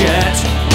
jet.